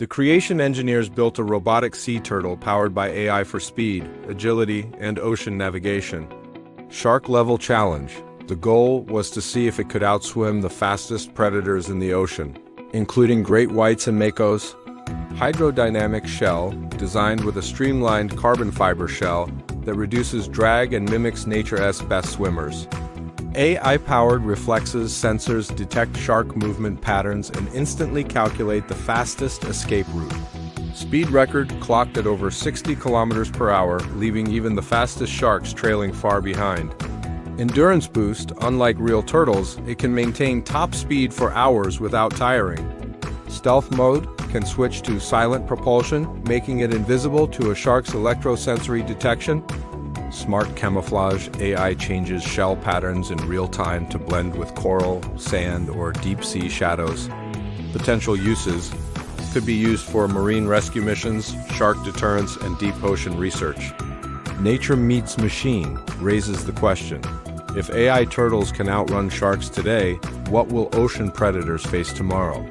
The creation engineers built a robotic sea turtle powered by AI for speed, agility, and ocean navigation. Shark Level Challenge. The goal was to see if it could outswim the fastest predators in the ocean, including great whites and makos. Hydrodynamic shell, designed with a streamlined carbon fiber shell that reduces drag and mimics nature's best swimmers. AI-powered reflexes sensors detect shark movement patterns and instantly calculate the fastest escape route. Speed record clocked at over 60 kilometers per hour, leaving even the fastest sharks trailing far behind. Endurance boost, unlike real turtles, it can maintain top speed for hours without tiring. Stealth mode can switch to silent propulsion, making it invisible to a shark's electrosensory detection, Smart Camouflage AI changes shell patterns in real time to blend with coral, sand, or deep sea shadows. Potential uses could be used for marine rescue missions, shark deterrence, and deep ocean research. Nature meets machine raises the question if AI turtles can outrun sharks today, what will ocean predators face tomorrow?